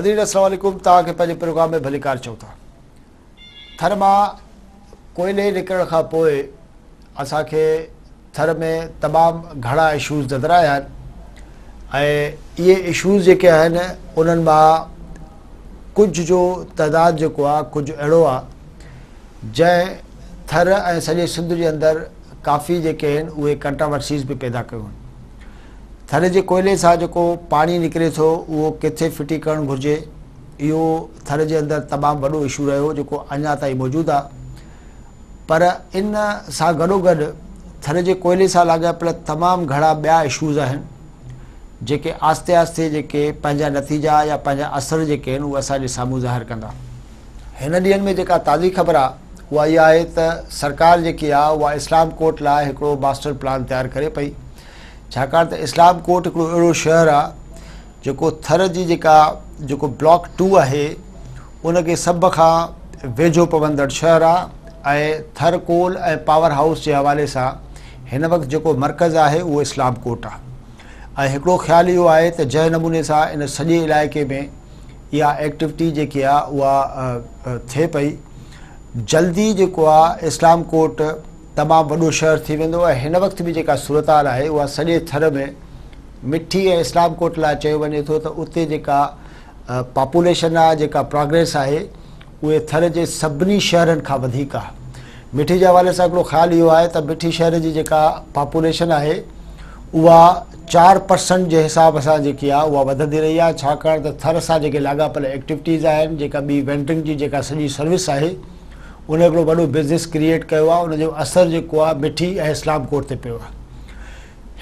ندير اسلڪم توهان کي پنهنجي پروگرام ۾ ڀليڪار چئون ٿا. ٿر مان ڪوئلي نڪرڻ کان پوءِ اسان کي ٿر ۾ تمام گهڻا اشوز نظر آيا آهن. ۽ اهي اشوز جيڪي آهن انهن مان ڪجهه جو تعداد جيڪو آهي ڪجهه اهڙو آهي جنهن ٿر ۽ سڄي سنڌ جي اندر ڪافي جيڪي آهن اهي ڪنٽراورسيز به پيدا ڪيون آهن ٿر جي ڪوئلي سان جيڪو پاڻي نڪري ٿو اهو ڪٿي ڦٽي ڪرڻ گهرجي اهو ٿر جي اندر تمام وڏو اشو رهيو جيڪو اڃا تائين موجود آهي. پر ان سان گڏوگڏ ٿر جي ڪوئلي سان لاڳاپيل تمام گهڻا ٻيا اشوز آهن جيڪي آستي آستي جيڪي پنهنجا نتيجا يا پنهنجا اثر جيڪي آهن اهي اسان جي سامهون ظاهر ڪندا. هن ڏينهن ۾ جيڪا تازي خبر آهي اها اها آهي ته سرڪار جيڪي آهي اها اسلام ڪورٽ لاءِ هڪڙو ماسٽر پلان تيار ڪري پئي ڇاڪاڻ ته اسلام ڪوٽ هڪڙو اهڙو شهر آهي جيڪو ٿر جي جيڪا جيڪو بلاڪ ٽو آهي ان کي سڀ کان ويجهو پوندڙ شهر آهي ۽ ٿر ڪال ۽ پاور هائوس جي حوالي سان هن وقت جيڪو مرڪز آهي اهو اسلام ڪوٽ آهي. ۽ هڪڙو خيال اهو آهي ته جنهن نموني سان ان سڄي علائقي ۾ اها ايڪٽيوٽي جيڪي آهي اها ٿئي پئي. جلدي جيڪو آهي اسلام ڪوٽ تمام وڏو شهر ٿي ويندو ۽ هن وقت به جيڪا سورت حال آهي اها سڄي ٿر ۾ مٺي ۽ اسلام ڪوٽ لاءِ چيو وڃي ٿو ته اتي جيڪا پاپوليشن آهي جيڪا پروگريس آهي اهي ٿر جي سڀني شهرن کان وڌيڪ آهي. مٺي جي حوالي سان هڪڙو خيال اهو آهي ته مٺي شهر جي جيڪا پاپوليشن آهي اها چار پرسينٽ جي حساب سان جيڪي آهي اها وڌندي رهي آهي. ڇاڪاڻ ته ٿر سان جيڪي لاڳاپيل ايڪٽيوٽيز آهن جيڪا ٻي وينڊرنگ جي جيڪا سڄي سروس آهي ان هڪڙو وڏو بزنس ڪرئيٽ ڪيو آهي ان جو اثر جيڪو آهي مٺي ۽ اسلام ڪوٽ تي پيو آهي.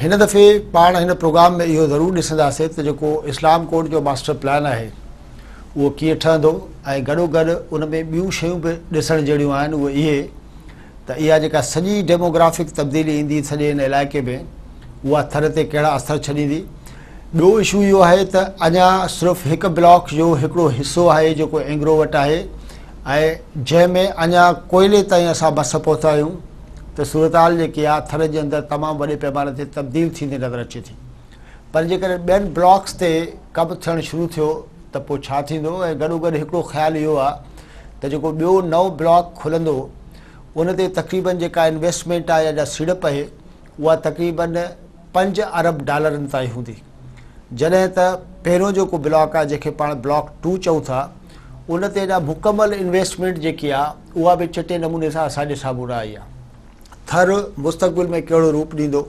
هن دفعي پاڻ هن پروگرام ۾ اهو ضرور ڏسنداسين ته جيڪو اسلام ڪوٽ جو ماسٽر پلان آهي اهو ڪيئن ٺهندو ۽ گڏوگڏ ان ۾ ٻيون شيون به ڏسڻ جهڙيون آهن اهي اهي ته اها جيڪا سڄي ڊيموگرافڪ تبديلي ايندي سڄي هن علائقي ۾ اها ٿر تي ڪهڙا اثر ڇڏيندي. ٻيو اشو اهو آهي ته اڃا صرف هڪ بلاڪ جو هڪڙو حصو آهي جيڪو اينگرو وٽ آهي ۽ جنهن ۾ اڃا ڪوئلي تائين اسان بس پهتا آهيون ته سورت حال جيڪي آهي ٿر جي اندر تمام وڏي پيماني تي تبديل ٿيندي نظر اچي ٿي. پر جيڪڏهن ٻين بلاڪس تي ڪم ٿيڻ شروع ٿيو ته پوءِ ڇا ٿيندو؟ ۽ گڏوگڏ هڪڙو خيال اهو آهي ته جيڪو ٻيو نئون بلاڪ کلندو ان تي تقريبن جيڪا انويسٽمينٽ آهي يا سيڙپ آهي اها تقريبن پنج ارب ڊالرن تائين هوندي. جڏهن ته پهريون جيڪو بلاڪ آهي جنهن کي پاڻ بلاڪ ٽو چئون ٿا ان تي اڃا مڪمل انويسٽمينٽ جيڪي آهي اها به چٽي نموني سان اسان جي سامهون آئي آهي ٿر مستقبل ۾ ڪهڙو روپ ڏيندو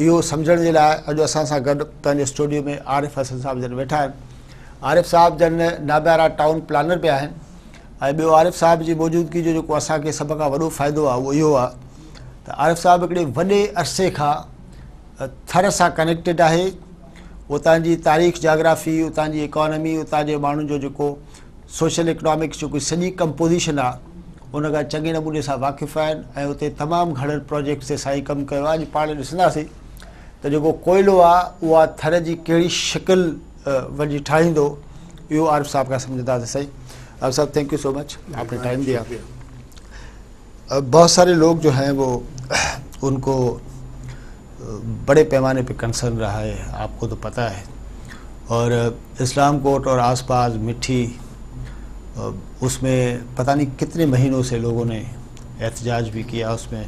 اهو سمجهڻ جي لاءِ اڄ اسان سان گڏ پنهنجي اسٽوڊيو ۾ عارف هسن صاحب جن ويٺا آهن. عارف صاحب جن نابيارا ٽائون پلانر به آهن. ۽ ٻيو عارف صاحب جي موجودگي جو جيڪو اسان کي سڀ کان وڏو فائدو آهي اهو اهو آهي ته عارف صاحب هڪڙي وڏي عرصي کان ٿر سان ڪنيڪٽيڊ آهي. اتان جي تاريخ جاگرافي اتان جي اڪانمي اتان جي ماڻهن جو جيڪو سوشل اکنامکس جو کوئی ساری کمپوزیشن آنے کا چن نمونے سے واقف آئن اور تمام گھر پروجیکٹس سے سائی کم کرو۔ پان ڈسند تو جو کوئلو تھر جی کی کہڑی شکل وجی ٹھہ او عرف صاحب کا سمجھتا سہیں عرف صاحب تھینک یو سو مچ آپ نے ٹائم دیا۔ بہت سارے لوگ جو ہیں وہ، ان کو بڑے پیمانے پہ کنسرن رہا ہے۔ آپ کو تو پتہ ہے۔ اور اسلام کوٹ اور آس پاس مٹھی اس میں پتہ نہیں کتنے مہینوں سے لوگوں نے احتجاج بھی کیا اس میں۔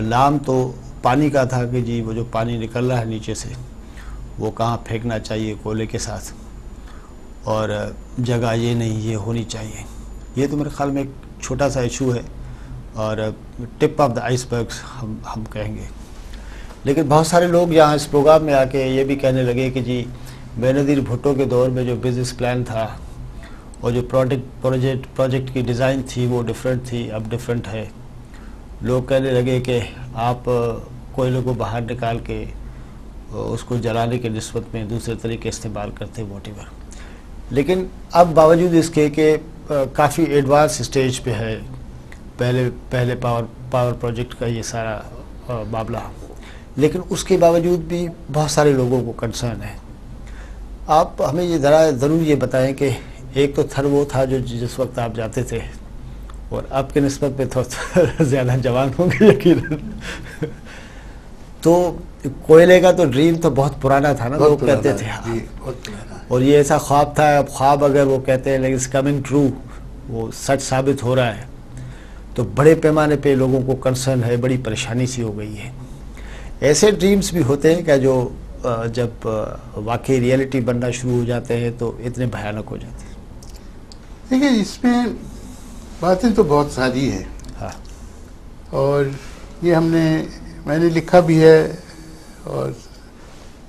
نام تو پانی کا تھا کہ جی وہ جو پانی نکل رہا ہے نیچے سے، وہ کہاں پھینکنا چاہیے کولے کے ساتھ؟ اور جگہ یہ نہیں، یہ ہونی چاہیے۔ یہ تو میرے خیال میں ایک چھوٹا سا ایشو ہے اور tip of the icebergs ہم ہم کہیں گے۔ لیکن بہت سارے لوگ یہاں اس پروگرام میں آ کے یہ بھی کہنے لگے کہ جی بیندیر بھٹو کے دور میں جو بزنس پلان تھا اور جو پروڈکٹ پروجیکٹ پروجیکٹ کی ڈیزائن تھی وہ ڈیفرنٹ تھی، اب ڈیفرنٹ ہے۔ لوگ کہنے لگے کہ آپ کوئلے کو باہر نکال کے اس کو جلانے کے نسبت میں دوسرے طریقے استعمال کرتے موٹیور لیکن اب باوجود اس کے کہ کافی ایڈوانس اسٹیج پہ ہے۔ پہلے پہلے پاور پاور پروجیکٹ کا یہ سارا معاملہ۔ لیکن اس کے باوجود بھی بہت سارے لوگوں کو کنسرن ہے۔ آپ ہمیں یہ ذرا ضرور یہ بتائیں کہ ایک تو تھر وہ تھا جو جس وقت آپ جاتے تھے اور آپ کے نسبت پہ تھوڑا زیادہ جوان ہوں گے یقین تو کوئلے کا تو ڈریم تو بہت پرانا تھا نا لوگ کہتے تھے ہاں۔ اور یہ ایسا خواب تھا اب خواب اگر وہ کہتے ہیں لیکن کمنگ ٹرو وہ سچ ثابت ہو رہا ہے۔ تو بڑے پیمانے پہ لوگوں کو کنسرن ہے بڑی پریشانی سی ہو گئی ہے۔ ایسے ڈریمز بھی ہوتے ہیں کہ جو جب واقعی ریئلٹی بننا شروع ہو جاتے ہیں تو اتنے بھیانک ہو جاتے ہیں۔ دیکھیں اس میں باتیں تو بہت ساری ہیں۔ ہاں۔ اور یہ ہم نے میں نے لکھا بھی ہے اور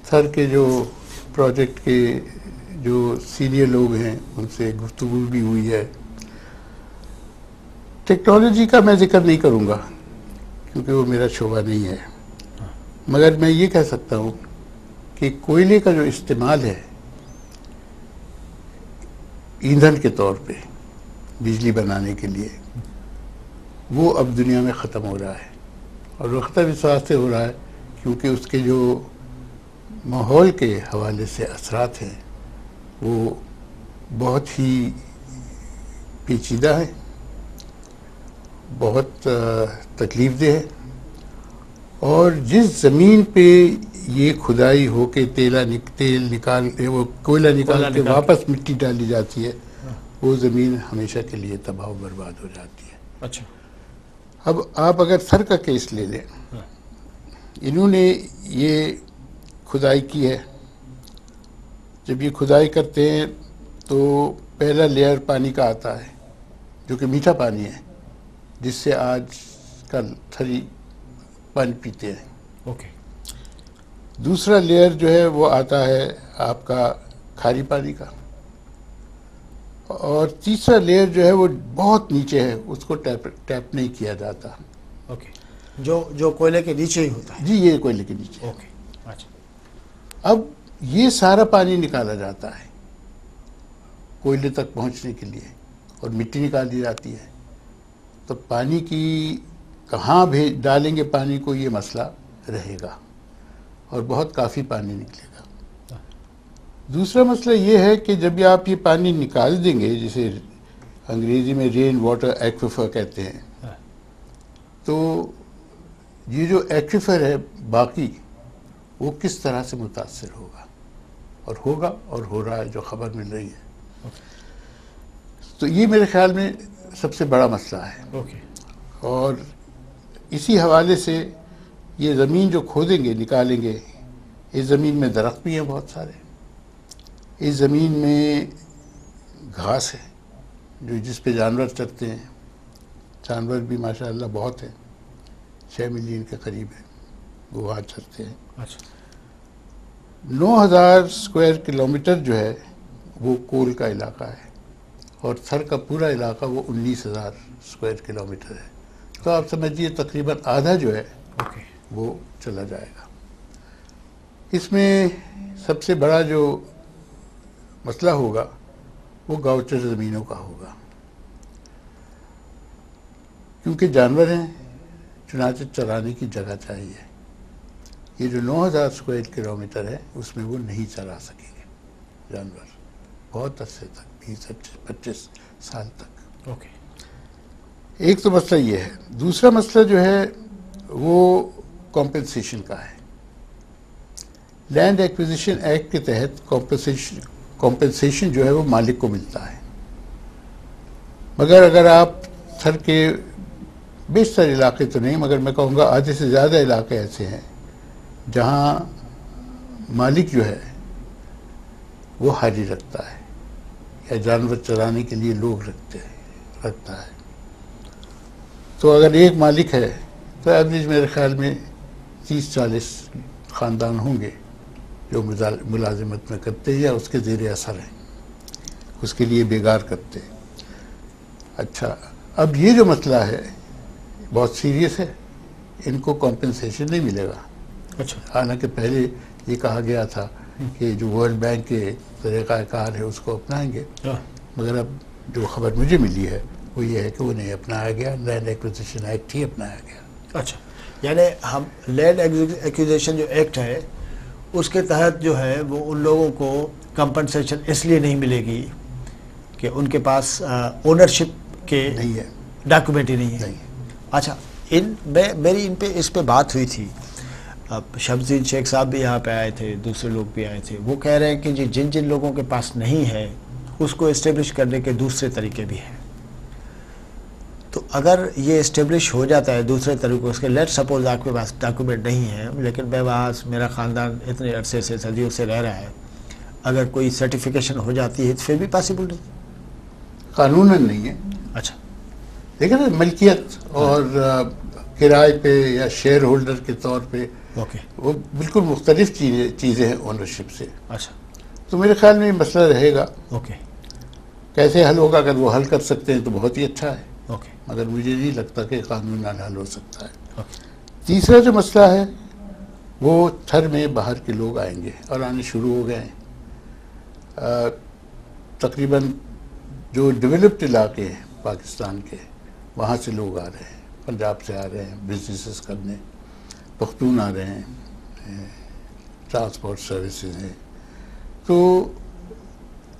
سر کے جو پروجیکٹ کے جو سینئر لوگ ہیں ان سے گفتگو بھی ہوئی ہے۔ ٹیکنالوجی کا میں ذکر نہیں کروں گا کیونکہ وہ میرا شعبہ نہیں ہے۔ مگر میں یہ کہہ سکتا ہوں کہ کوئلے کا جو استعمال ہے ایندھن کے طور پہ بجلی بنانے کے لیے، وہ اب دنیا میں ختم ہو رہا ہے۔ اور وہ ختم اس واسطے ہو رہا ہے، کیونکہ اس کے جو ماحول کے حوالے سے اثرات ہیں، وہ بہت ہی پیچیدہ ہیں، بہت تکلیف دہ ہے اور جس زمین پہ یہ کھدائی ہو کے تیلا تیل نکال وہ کوئلہ نکال کے واپس مٹی ڈالی جاتی ہے۔ وہ زمین ہمیشہ کے لیے تباہ و برباد ہو جاتی ہے۔ اچھا۔ اب آپ اگر سر کا کیس لے لیں۔ انہوں نے یہ کھدائی کی ہے۔ جب یہ کھدائی کرتے ہیں تو پہلا لیئر پانی کا آتا ہے جو کہ میٹھا پانی ہے جس سے آج کل تھری پانی پیتے ہیں۔ اوکے۔ دوسرا لیئر جو ہے وہ آتا ہے آپ کا کھاری پانی کا۔ اور تیسرا لیئر جو ہے وہ بہت نیچے ہے اس کو ٹیپ ٹیپ نہیں کیا جاتا۔ اوکے۔ جو جو کوئلے کے نیچے ہی ہوتا ہے۔ جی یہ کوئلے کے نیچے۔ اوکے۔ اچھا۔ اب یہ سارا پانی نکالا جاتا ہے کوئلے تک پہنچنے کے لیے اور مٹی نکال دی جاتی ہے۔ تو پانی کی کہاں بھیج ڈالیں گے پانی کو یہ مسئلہ رہے گا۔ اور بہت کافی پانی نکلے گا۔ دوسرا مسئلہ یہ ہے کہ جب آپ یہ پانی نکال دیں گے جسے انگریزی میں رین واٹر ایکویفر کہتے ہیں تو یہ جو ایکویفر ہے باقی وہ کس طرح سے متاثر ہوگا؟ اور ہوگا اور ہو رہا ہے جو خبر مل رہی ہے۔ تو یہ میرے خیال میں سب سے بڑا مسئلہ ہے۔ اور اسی حوالے سے یہ زمین جو کھودیں گے نکالیں گے اس زمین میں درخت بھی ہیں بہت سارے۔ اس زمین میں گھاس ہے جو جس پہ جانور چرتے ہیں۔ جانور بھی ماشاءاللہ بہت ہیں چھ ملین کے قریب ہے وہ وہاں چرتے ہیں۔ اچھا۔ نو ہزار سکوائر کلومیٹر جو ہے وہ کول کا علاقہ ہے۔ اور تھر کا پورا علاقہ وہ انیس ہزار سکوائر کلومیٹر ہے۔ تو آپ سمجھیے تقریباً آدھا جو ہے اوکے۔ وہ چلا جائے گا۔ اس میں سب سے بڑا جو مسئلہ ہوگا وہ گاؤچر زمینوں کا ہوگا۔ کیونکہ جانور ہیں چنانچہ چرانے کی جگہ چاہیے۔ یہ جو نو ہزار اسکوائر کلومیٹر ہے اس میں وہ نہیں چلا سکیں گے جانور۔ بہت عرصے تک بیس پچیس سال تک۔ اوکے۔ ایک تو مسئلہ یہ ہے۔ دوسرا مسئلہ جو ہے وہ کمپنسیشن کا ہے۔ لینڈ ایکویزیشن ایکٹ کے تحت کمپنسیشن کمپنسیشن جو ہے وہ مالک کو ملتا ہے۔ مگر اگر آپ تھر کے بیشتر علاقے تو نہیں، مگر میں کہوں گا آدھے سے زیادہ علاقے ایسے ہیں جہاں مالک جو ہے وہ حاجی رکھتا ہے یا جانور چلانے کے لیے لوگ رکھتے ہیں، رکھتا ہے۔ تو اگر ایک مالک ہے تو ایوریج میرے خیال میں تیس چالیس خاندان ہوں گے جو ملازمت میں کرتے ہیں یا اس کے زیر اثر ہیں۔ اس کے لیے بیگار کرتے اچھا اب یہ جو مسئلہ ہے بہت سیریس ہے۔ ان کو کمپنسیشن نہیں ملے گا۔ اچھا۔ حالانکہ پہلے یہ کہا گیا تھا کہ جو ورلڈ بینک کے طریقہ کار ہے اس کو اپنائیں گے۔ مگر اب جو خبر مجھے ملی ہے وہ یہ ہے کہ وہ نہیں اپنایا گیا لینڈ ایکوزیشن ایکٹ ہی اپنایا گیا۔ اچھا۔ یعنی ہم لینڈ ایکوزیشن جو ایکٹ ہے اس کے تحت جو ہے وہ ان لوگوں کو کمپنسیشن اس لیے نہیں ملے گی کہ ان کے پاس اونرشپ کے نہیں ہے۔ ڈاکومنٹ ہی نہیں ہے۔ اچھا ان میں میری ان پہ اس پہ بات ہوئی تھی۔ اب شمسین شیخ صاحب بھی یہاں پہ آئے تھے دوسرے لوگ بھی آئے تھے۔ وہ کہہ رہے ہیں کہ جی جن جن لوگوں کے پاس نہیں ہے اس کو اسٹیبلش کرنے کے دوسرے طریقے بھی ہیں۔ تو اگر یہ اسٹیبلش ہو جاتا ہے دوسرے طریقوں اس کے لیٹ سپوز آپ کے پاس ڈاکومنٹ نہیں ہے لیکن میں وہاں میرا خاندان اتنے عرصے سے صدیوں سے رہ رہا ہے اگر کوئی سرٹیفیکیشن ہو جاتی ہے تو پھر بھی پاسبل نہیں۔ قانون نہیں ہے۔ اچھا۔ دیکھیں نا ملکیت اور کرائے پہ یا شیئر ہولڈر کے طور پہ اوکے وہ بالکل مختلف چیزیں ہیں اونرشپ سے۔ اچھا۔ تو میرے خیال میں یہ مسئلہ رہے گا۔ اوکے کیسے حل ہوگا؟ اگر وہ حل کر سکتے ہیں تو بہت ہی اچھا ہے۔ اوکے مگر مجھے نہیں لگتا کہ قانون حل ہو سکتا ہے۔ تیسرا جو مسئلہ ہے وہ تھر میں باہر کے لوگ آئیں گے اور آنے شروع ہو گئے ہیں۔ تقریباً جو ڈیولپڈ علاقے ہیں پاکستان کے وہاں سے لوگ آ رہے ہیں۔ پنجاب سے آ رہے ہیں بزنسز کرنے پختون آ رہے ہیں ٹرانسپورٹ سروسز ہیں۔ تو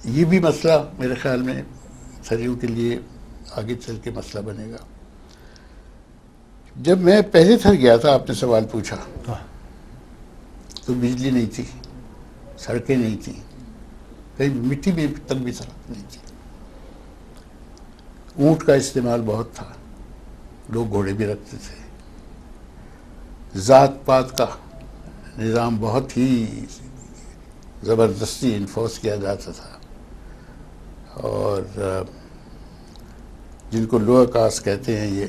یہ بھی مسئلہ میرے خیال میں سریوں کے لیے آگے چل کے مسئلہ بنے گا۔ جب میں پہلے تھر گیا تھا آپ نے سوال پوچھا۔ ہاں۔ تو بجلی نہیں تھی سڑکیں نہیں تھیں کہیں مٹی میں تک بھی سڑک نہیں تھی۔ اونٹ کا استعمال بہت تھا لوگ گھوڑے بھی رکھتے تھے۔ ذات پات کا نظام بہت ہی زبردستی انفورس کیا جاتا تھا۔ اور جن کو لوور کاسٹ کہتے ہیں یہ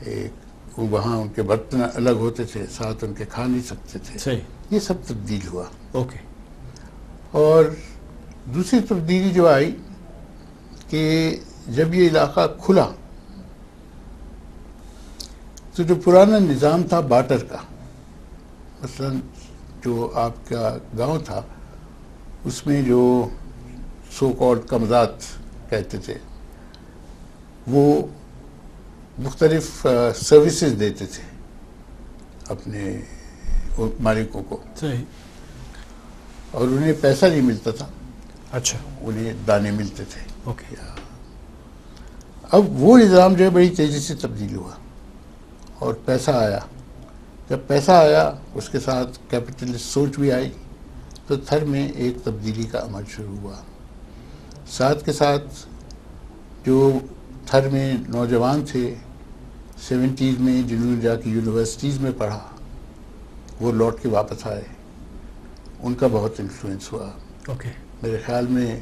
ایک وہاں ان کے برتن الگ ہوتے تھے ساتھ ان کے کھا نہیں سکتے تھے۔ صحیح۔ یہ سب تبدیل ہوا۔ اوکے۔ اور دوسری تبدیلی جو آئی کہ جب یہ علاقہ کھلا تو جو پرانا نظام تھا باٹر کا مثلا جو آپ کا گاؤں تھا اس میں جو سو کالڈ کمزات کہتے تھے۔ وہ مختلف سروسز دیتے تھے اپنے مالکوں کو۔ صحیح۔ اور انہیں پیسہ نہیں ملتا تھا۔ اچھا۔ انہیں دانے ملتے تھے۔ اوکے۔ اب وہ نظام جو ہے بڑی تیزی سے تبدیل ہوا اور پیسہ آیا۔ جب پیسہ آیا اس کے ساتھ کیپٹلسٹ سوچ بھی آئی۔ تو تھر میں ایک تبدیلی کا عمل شروع ہوا۔ ساتھ کے ساتھ جو تھر میں نوجوان تھے سیونٹیز میں جنہوں نے جا کے یونیورسٹیز میں پڑھا وہ لوٹ کے واپس آئے۔ ان کا بہت انفلوئنس ہوا۔ اوکے میرے خیال میں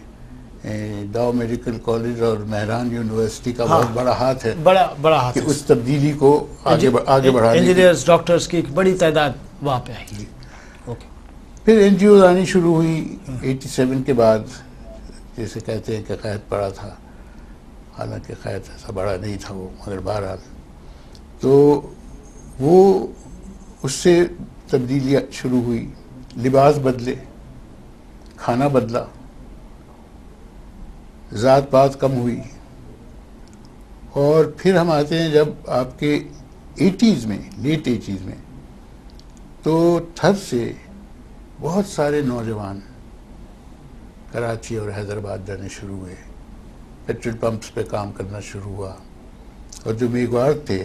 ڈاؤ میڈیکل کالج اور مہران یونیورسٹی کا ہاں۔ بہت بڑا ہاتھ ہے بڑا بڑا ہاتھ کہ اس تبدیلی کو آگے آگے بڑھانے انجینئرز ڈاکٹرز کی ایک بڑی تعداد وہاں پہ آئی۔ اوکے پھر این جی اوز آنی شروع ہوئی۔ ایٹی سیون کے بعد جیسے کہتے ہیں کہ قید پڑا تھا۔ حالانکہ قید ایسا بڑا نہیں تھا وہ، مگر بہرحال۔ تو وہ اس سے تبدیلیاں شروع ہوئی، لباس بدلے، کھانا بدلا، ذات پات کم ہوئی۔ اور پھر ہم آتے ہیں جب آپ کے ایٹیز میں، لیٹ ایٹیز میں۔ تو تھر سے بہت سارے نوجوان کراچی اور حیدرآباد جانے شروع ہوئے۔ پیٹرول پمپس پہ کام کرنا شروع ہوا اور جو میگوار تھے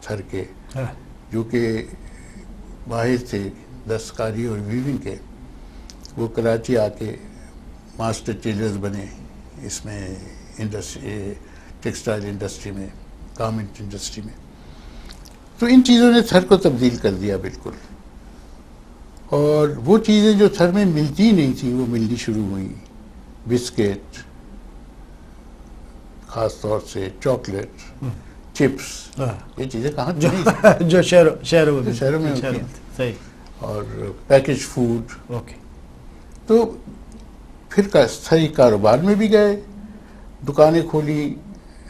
تھر کے جو کہ ماہر تھے دستکاری اور ویونگ کے وہ کراچی آ کے ماسٹر ٹیلرز بنے اس میں انڈسٹری ٹیکسٹائل انڈسٹری میں گارمنٹ انڈسٹری میں۔ تو ان چیزوں نے تھر کو تبدیل کر دیا بالکل۔ اور وہ چیزیں جو تھر میں ملتی نہیں تھیں وہ ملنی شروع ہوئیں۔ بسکٹ خاص طور سے چاکلیٹ چپس یہ چیزیں کہاں جو شہروں شہروں میں شہروں میں ہوتی ہیں صحیح۔ اور پیکج فوڈ اوکے۔ تو پھر صحیح کاروبار میں بھی گئے دکانیں کھولی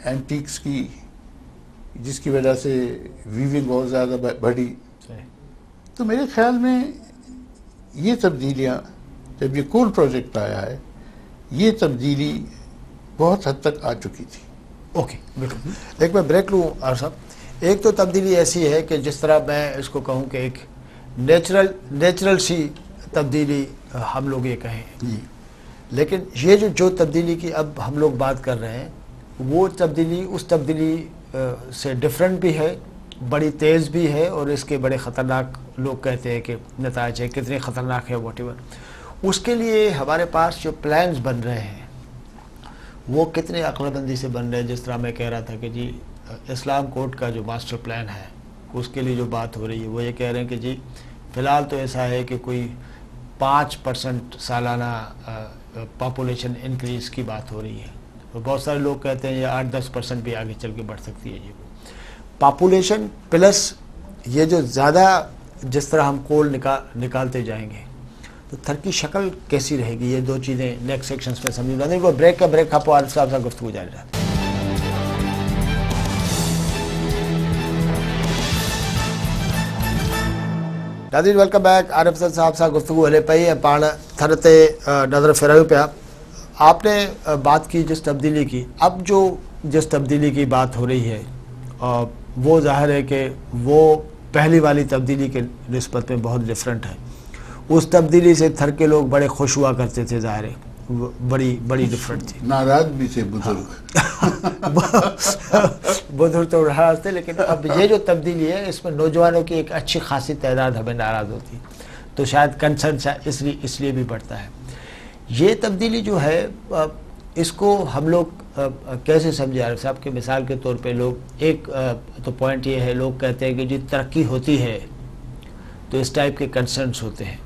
اینٹیکس کی جس کی وجہ سے ویونگ بہت زیادہ بڑھی۔ تو میرے خیال میں یہ تبدیلیاں جب یہ کول پروجیکٹ آیا ہے یہ تبدیلی بہت حد تک آ چکی تھی۔ اوکے بالکل۔ ایک میں بریک لوں اور صاحب۔ ایک تو تبدیلی ایسی ہے کہ جس طرح میں اس کو کہوں کہ ایک نیچرل نیچرل سی تبدیلی ہم لوگ یہ کہیں۔ جی۔ لیکن یہ جو جو تبدیلی کی اب ہم لوگ بات کر رہے ہیں وہ تبدیلی اس تبدیلی سے ڈفرینٹ بھی ہے بڑی تیز بھی ہے اور اس کے بڑے خطرناک لوگ کہتے ہیں کہ نتائج ہے کتنے خطرناک ہے واٹ ایور اس کے لیے ہمارے پاس جو پلانز بن رہے ہیں، وہ کتنے عقل بندی سے بن رہے ہیں؟ جس طرح میں کہہ رہا تھا کہ جی اسلام کورٹ کا جو ماسٹر پلان ہے، اس کے لیے جو بات ہو رہی ہے، وہ یہ کہہ رہے ہیں کہ جی فی الحال تو ایسا ہے کہ کوئی پانچ پرسنٹ سالانہ پاپولیشن انکریز کی بات ہو رہی ہے۔ اور بہت سارے لوگ کہتے ہیں یہ آٹھ دس پرسنٹ بھی آگے چل کے بڑھ سکتی ہے۔ جی پاپولیشن پلس یہ جو زیادہ جس طرح ہم کول نکال نکالتے جائیں گے تو تھر کی شکل کیسی رہے گی؟ یہ دو چیزیں نیکسٹ سیکشنز میں سمجھ نہیں، وہ بریک کا بریک آپ عارف صاحب سے گفتگو جاری رہا۔ ناظرین ویلکم بیک عارف صاحب سے گفتگو ہلے پئی ہے۔ پان تھر تے نظر پھیرو پیا۔ آپ نے بات کی جس تبدیلی کی۔ اب جو جس تبدیلی کی بات ہو رہی ہے وہ ظاہر ہے کہ وہ پہلی والی تبدیلی کے نسبت میں بہت ڈفرنٹ ہے۔ اس تبدیلی سے تھر کے لوگ بڑے خوش ہوا کرتے تھے ظاہر ہے۔ بڑی بڑی ڈفرنٹ تھی۔ ناراض بھی تھے بزرگ۔ بزرگ تو ناراض تھے لیکن اب یہ جو تبدیلی ہے اس میں نوجوانوں کی ایک اچھی خاصی تعداد ہمیں ناراض ہوتی۔ تو شاید کنسرن اس لیے اس لیے بھی بڑھتا ہے۔ یہ تبدیلی جو ہے اس کو ہم لوگ کیسے سمجھے؟ عارف صاحب کے مثال کے طور پہ لوگ ایک تو پوائنٹ یہ ہے لوگ کہتے ہیں کہ جی ترقی ہوتی ہے تو اس ٹائپ کے کنسرنس ہوتے ہیں۔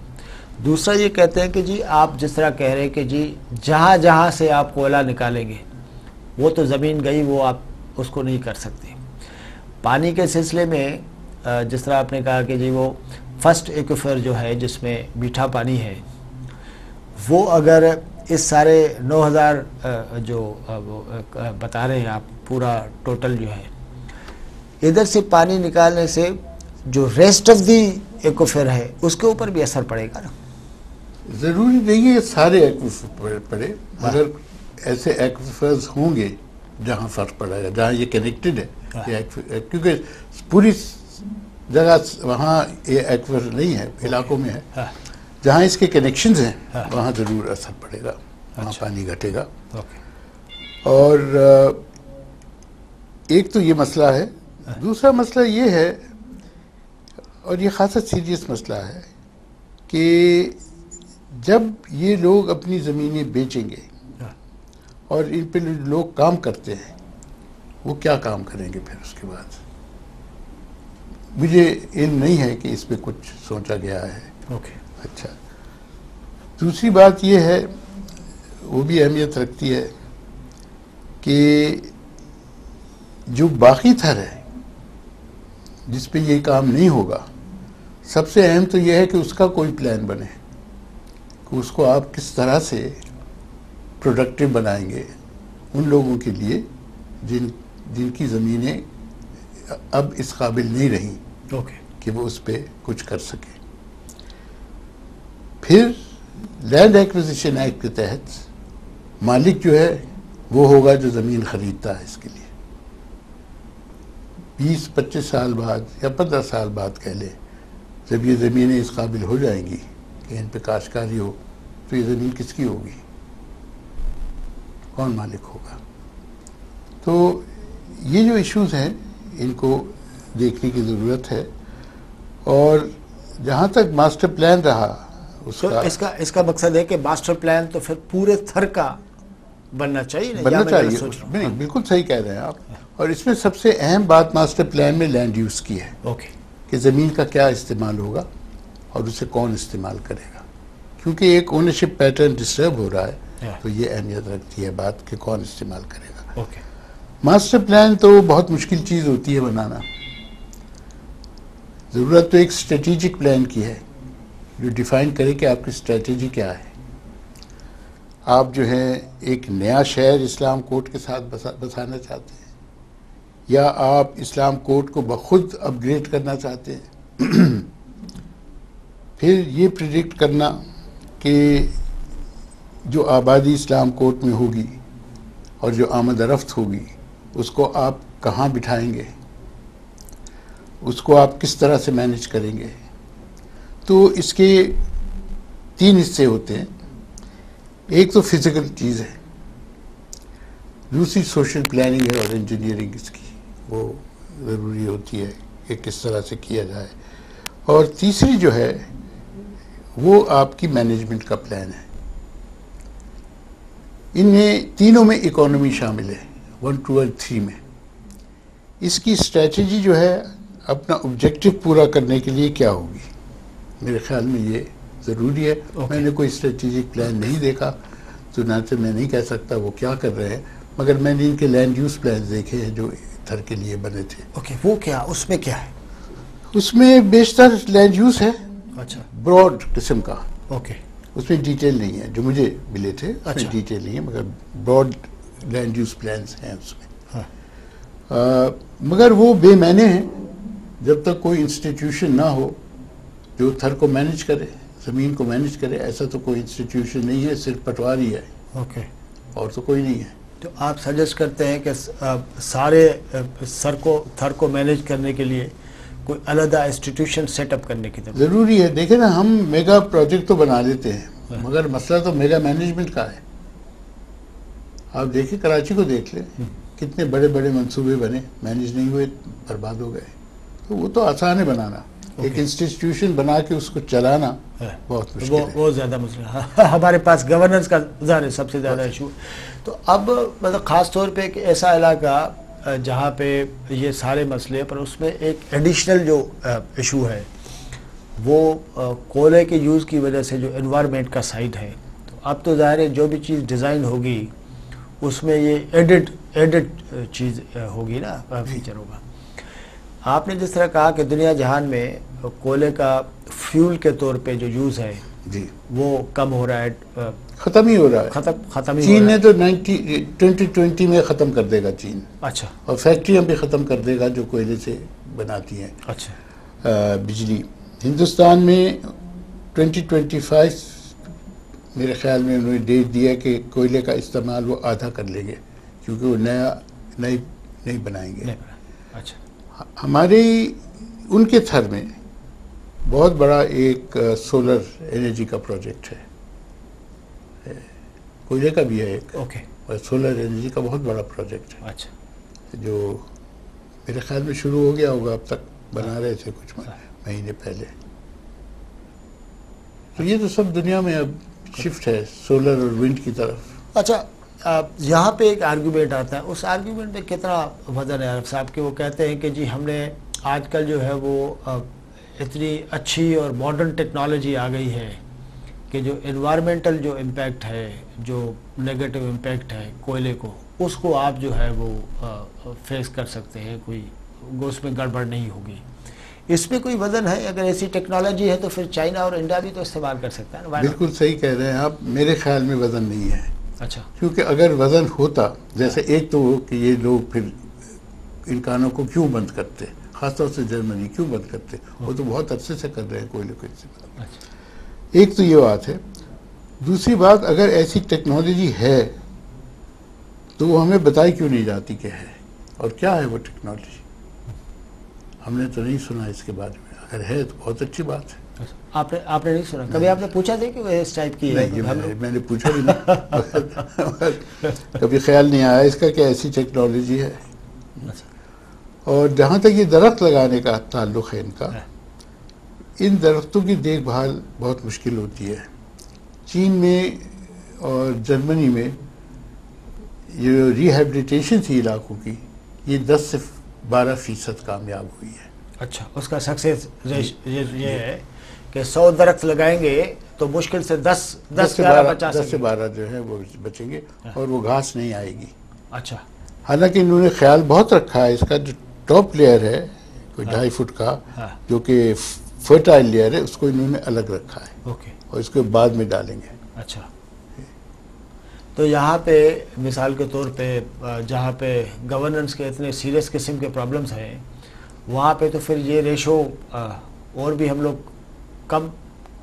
دوسرا یہ کہتے ہیں کہ جی آپ جس طرح کہہ رہے ہیں کہ جی جہاں جہاں سے آپ کوئلہ نکالیں گے، وہ تو زمین گئی، وہ آپ اس کو نہیں کر سکتے۔ پانی کے سلسلے میں جس طرح آپ نے کہا کہ جی وہ فرسٹ ایکوفر جو ہے، جس میں میٹھا پانی ہے، وہ اگر اس سارے نو ہزار جو بتا رہے ہیں آپ، پورا ٹوٹل جو ہے، ادھر سے پانی نکالنے سے جو ریسٹ آف دی ایکوفر ہے، اس کے اوپر بھی اثر پڑے گا نا۔ ضروری نہیں ہے سارے ایکوفر پڑے مگر ایسے ایکوفرز ہوں گے جہاں فرق پڑے گا جہاں یہ کنیکٹڈ ہے ہاں۔ کیونکہ پوری جگہ وہاں یہ ایکوفر نہیں ہے علاقوں میں ہے ہاں۔ جہاں اس کے کنیکشنز ہیں ہاں۔ وہاں ضرور اثر پڑے گا وہاں اچھا۔ پانی گھٹے گا اور ایک تو یہ مسئلہ ہے دوسرا مسئلہ یہ ہے اور یہ خاصا سیریس مسئلہ ہے کہ جب یہ لوگ اپنی زمینیں بیچیں گے اور ان پہ لوگ کام کرتے ہیں وہ کیا کام کریں گے پھر اس کے بعد؟ مجھے علم نہیں ہے کہ اس پہ کچھ سوچا گیا ہے۔ اچھا۔ دوسری بات یہ ہے وہ بھی اہمیت رکھتی ہے کہ جو باقی تھر ہے جس پہ یہ کام نہیں ہوگا سب سے اہم تو یہ ہے کہ اس کا کوئی پلان بنے۔ اس کو آپ کس طرح سے پروڈکٹیو بنائیں گے ان لوگوں کے لیے جن جن کی زمینیں اب اس قابل نہیں رہیں کہ وہ اس پہ کچھ کر سکیں۔ پھر لینڈ ایکوزیشن ایکٹ کے تحت مالک جو ہے وہ ہوگا جو زمین خریدتا ہے اس کے لیے۔ بیس پچیس سال بعد یا پندرہ سال بعد کہہ لے جب یہ زمینیں اس قابل ہو جائیں گی۔ ان پہ کاشتکاری ہو تو یہ زمین کس کی ہوگی؟ کون مالک ہوگا؟ تو یہ جو ایشوز ہیں ان کو دیکھنے کی ضرورت ہے اور جہاں تک ماسٹر پلان رہا اس کا اس کا اس کا مقصد ہے کہ ماسٹر پلان تو پھر پورے تھر کا بننا چاہیے بننا چاہیے بالکل صحیح کہہ رہے ہیں آپ۔ اور اس میں سب سے اہم بات ماسٹر پلان میں لینڈ یوز کی ہے کہ زمین کا کیا استعمال ہوگا۔ اور اسے کون استعمال کرے گا؟ کیونکہ ایک اونرشپ پیٹرن ڈسٹرب ہو رہا ہے تو یہ اہمیت رکھتی ہے بات کہ کون استعمال کرے گا۔ ماسٹر پلان تو بہت مشکل چیز ہوتی ہے بنانا۔ ضرورت تو ایک اسٹریٹجک پلان کی ہے جو ڈیفائن کرے کہ آپ کی اسٹریٹجی کیا ہے۔ آپ جو ہے ایک نیا شہر اسلام کوٹ کے ساتھ بسانا چاہتے ہیں یا آپ اسلام کوٹ کو بخود اپ گریڈ کرنا چاہتے ہیں۔ پھر یہ پریڈکٹ کرنا کہ جو آبادی اسلام کوٹ میں ہوگی اور جو آمد رفت ہوگی، اس کو آپ کہاں بٹھائیں گے؟ اس کو آپ کس طرح سے مینج کریں گے؟ تو اس کے تین حصے ہوتے ہیں۔ ایک تو فزیکل چیز ہے۔ دوسری سوشل پلاننگ ہے اور انجینئرنگ اس کی۔ وہ ضروری ہوتی ہے کہ کس طرح سے کیا جائے۔ اور تیسری جو ہے وہ آپ کی مینجمنٹ کا پلان ہے۔ ان میں تینوں میں اکانومی شامل ہے ون ٹو اینڈ تھری میں۔ اس کی اسٹریٹجی جو ہے اپنا آبجیکٹو پورا کرنے کے لیے کیا ہوگی؟ میرے خیال میں یہ ضروری ہے۔ میں نے کوئی اسٹریٹجک پلان نہیں دیکھا تو نہ تو میں نہیں کہہ سکتا وہ کیا کر رہے ہیں مگر میں نے ان کے لینڈ یوز پلان دیکھے ہیں جو تھر کے لیے بنے تھے۔ اوکے وہ کیا؟ اس میں کیا ہے؟ اس میں بیشتر لینڈ یوز ہے۔ اچھا۔ براڈ قسم کا۔ اوکے اس میں ڈیٹیل نہیں ہے جو مجھے ملے تھے اس میں۔ ڈیٹیل نہیں ہے مگر براڈ لینڈ یوز پلانس ہیں اس میں۔ ہاں۔ مگر وہ بے معنی ہیں جب تک کوئی انسٹیٹیوشن نہ ہو جو تھر کو مینج کرے زمین کو مینج کرے ایسا تو کوئی انسٹیٹیوشن نہیں ہے صرف پٹواری ہے۔ اوکے اور تو کوئی نہیں ہے۔ تو آپ سجیسٹ کرتے ہیں کہ سارے سر کو تھر کو مینیج کرنے کے لیے کوئی علیحدہ انسٹیٹیوشن سیٹ اپ کرنے کی ضرورت ضروری ہے۔ دیکھیں نا ہم میگا پروجیکٹ تو بنا لیتے ہیں مگر مسئلہ تو میگا مینجمنٹ کا ہے۔ آپ دیکھیں کراچی کو دیکھ لیں کتنے بڑے بڑے منصوبے بنے مینج نہیں ہوئے برباد ہو گئے۔ تو وہ تو آسان ہے بنانا۔ ایک انسٹیٹیوشن بنا کے اس کو چلانا ہے بہت مشکل ہے۔ وہ زیادہ مسئلہ ہمارے پاس گورننس کا ظاہر ہے سب سے زیادہ ایشو تو اب مطلب خاص طور پہ ایک ایسا علاقہ جہاں پہ یہ سارے مسئلے پر اس میں ایک ایڈیشنل جو ایشو ہے وہ کولے کے یوز کی وجہ سے جو انوائرمنٹ کا سائڈ ہے تو اب تو ظاہر ہے جو بھی چیز ڈیزائن ہوگی اس میں یہ ایڈڈ ایڈڈ چیز ہوگی نا فیچر ہوگا۔ آپ نے جس طرح کہا کہ دنیا جہان میں کولے کا فیول کے طور پہ جو یوز ہے جی۔ وہ کم ہو رہا ہے ختم ہی ہو رہا ہے۔ ختم ختم ہی ہو چین نے ہے۔ تو نائنٹی ٹوینٹی ٹوینٹی میں ختم کر دے گا چین۔ اچھا۔ اور فیکٹریاں بھی ختم کر دے گا جو کوئلے سے بناتی ہیں۔ اچھا۔ بجلی۔ ہندوستان میں ٹوینٹی ٹوینٹی فائیو میرے خیال میں انہوں نے ڈیٹ دیا کہ کوئلے کا استعمال وہ آدھا کر لیں گے کیونکہ وہ نیا نئی نہیں بنائیں گے۔ اچھا۔ ہمارے ان کے تھر میں بہت بڑا ایک سولر انرجی کا پروجیکٹ ہے۔ کوئلے کا بھی ہے ایک۔ اوکے اور سولر انرجی کا بہت بڑا پروجیکٹ اچھا۔ ہے جو میرے خیال میں شروع ہو گیا ہوگا اب تک بنا رہے تھے کچھ مہینے پہلے۔ تو یہ تو سب دنیا میں اب شفٹ ہے سولر اور ونڈ کی طرف۔ اچھا یہاں پہ ایک آرگیومنٹ آتا ہے۔ اس آرگیومنٹ میں کتنا وزن ہے؟ عارف صاحب کہ وہ کہتے ہیں کہ جی ہم نے آج کل جو ہے وہ اتنی اچھی اور ماڈرن ٹیکنالوجی آ گئی ہے کہ جو انوائرمنٹل جو امپیکٹ ہے جو نیگیٹو امپیکٹ ہے کوئلے کو اس کو آپ جو ہے وہ فیس کر سکتے ہیں کوئی اس میں گڑبڑ نہیں ہوگی۔ اس میں کوئی وزن ہے؟ اگر ایسی ٹیکنالوجی ہے تو پھر چائنا اور انڈیا بھی تو استعمال کر سکتا ہے؟ بالکل صحیح کہہ رہے ہیں آپ میرے خیال میں وزن نہیں ہے۔ اچھا۔ کیونکہ اگر وزن ہوتا جیسے ایک تو کہ یہ لوگ پھر ان کانوں کو کیوں بند کرتے؟ خاص طور سے جرمنی کیوں بند کرتے وہ تو بہت عرصے سے کر رہے ہیں کوئلے کو استعمال اچھا۔ ایک تو یہ بات ہے۔ دوسری بات اگر ایسی ٹیکنالوجی ہے تو وہ ہمیں بتائی کیوں نہیں جاتی کہ ہے؟ اور کیا ہے وہ ٹیکنالوجی؟ ہم نے تو نہیں سنا اس کے بارے میں۔ اگر ہے تو بہت اچھی بات ہے۔ آپ نے آپ نے نہیں سنا۔ کبھی آپ نے پوچھا تھا کہ وہ اس ٹائپ کی ہے؟ میں نے- پوچھا بھی نہیں۔ کبھی خیال نہیں آیا اس کا کہ ایسی ٹیکنالوجی ہے۔ اچھا، اور جہاں تک یہ درخت لگانے کا تعلق ہے ان کا ہاں۔ ان درختوں کی دیکھ بھال بہت مشکل ہوتی ہے۔ چین میں اور جرمنی میں یہ ریہیبلیٹیشن تھی علاقوں کی یہ دس سے بارہ فیصد کامیاب ہوئی ہے۔ اچھا اس کا سکسیس یہ ہے کہ سو درخت لگائیں گے تو مشکل سے دس دس سے بارہ پچاس دس سے بارہ جو ہے وہ بچیں گے اور وہ گھاس نہیں آئے گی۔ اچھا۔ حالانکہ انہوں نے خیال بہت رکھا ہے اس کا جو ٹاپ لیئر ہے کوئی ڈھائی فٹ کا جو کہ فرٹائل لیئر ہے اس کو انہوں نے الگ رکھا ہے اور اس کو بعد میں ڈالیں گے اچھا تو یہاں پہ مثال کے طور پہ جہاں پہ گورننس کے اتنے سیریس قسم کے پرابلمس ہیں وہاں پہ تو پھر یہ ریشو اور بھی ہم لوگ کم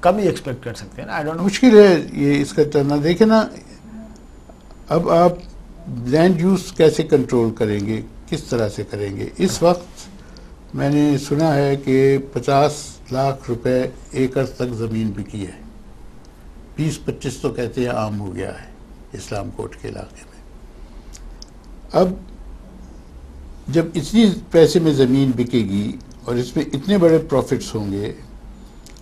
کم ہی ایکسپیکٹ کر سکتے ہیں نا مشکل ہے یہ اس کا چلنا دیکھیں نا اب آپ لینڈ یوز کیسے کنٹرول کریں گے کس طرح سے کریں گے؟ اس وقت میں نے سنا ہے کہ پچاس لاکھ روپے ایکڑ تک زمین بکی ہے۔ بیس پچیس تو کہتے ہیں عام ہو گیا ہے اسلام کوٹ کے علاقے میں۔ اب جب اتنی پیسے میں زمین بکے گی اور اس میں اتنے بڑے پروفٹس ہوں گے